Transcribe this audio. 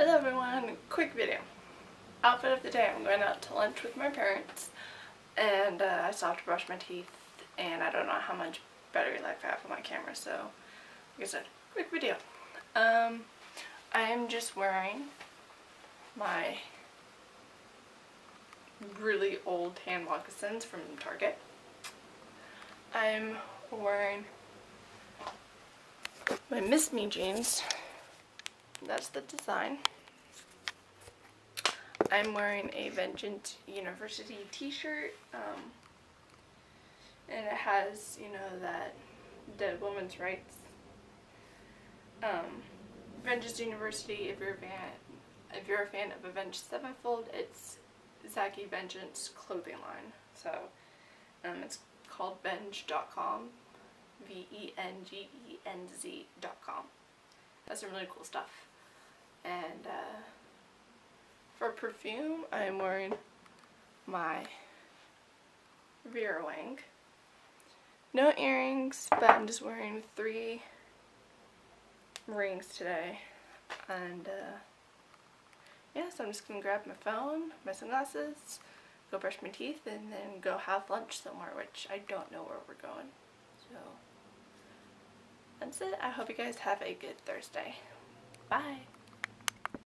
Hello everyone, quick video. Outfit of the day, I'm going out to lunch with my parents and uh, I still have to brush my teeth and I don't know how much battery life I have on my camera so like I said, quick video. Um, I am just wearing my really old tan moccasins from Target. I'm wearing my Miss Me jeans. That's the design. I'm wearing a Vengeance University t-shirt. Um, and it has, you know, that dead woman's rights. Um, Vengeance University, if you're a fan, if you're a fan of Avenged Sevenfold, it's Zacky Vengeance clothing line. So, um, it's called Venge.com. V-E-N-G-E-N-Z.com. That's some really cool stuff. And uh, perfume, I'm wearing my Vera Wang. No earrings, but I'm just wearing three rings today. And uh, yeah, so I'm just going to grab my phone, my sunglasses, go brush my teeth, and then go have lunch somewhere, which I don't know where we're going. So that's it. I hope you guys have a good Thursday. Bye.